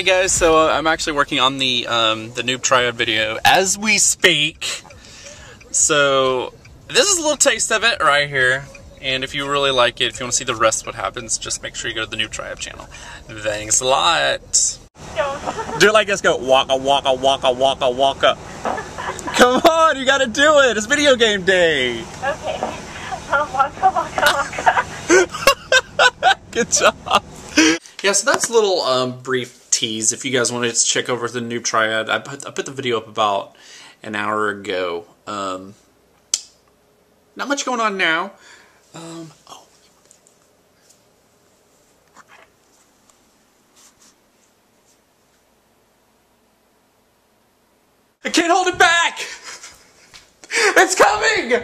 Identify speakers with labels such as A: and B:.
A: Okay guys, so uh, I'm actually working on the um, the Noob Triad video as we speak. So this is a little taste of it right here. And if you really like it, if you want to see the rest of what happens, just make sure you go to the Noob Triad channel. Thanks a lot. Do it like this, go waka waka waka waka waka. Come on, you gotta do it. It's video game day.
B: Okay. Waka waka waka.
A: Good job. Yeah, so that's a little um, brief tease. If you guys wanted to check over the Noob Triad, I put, I put the video up about an hour ago. Um, not much going on now. Um, oh. I can't hold it back! It's coming!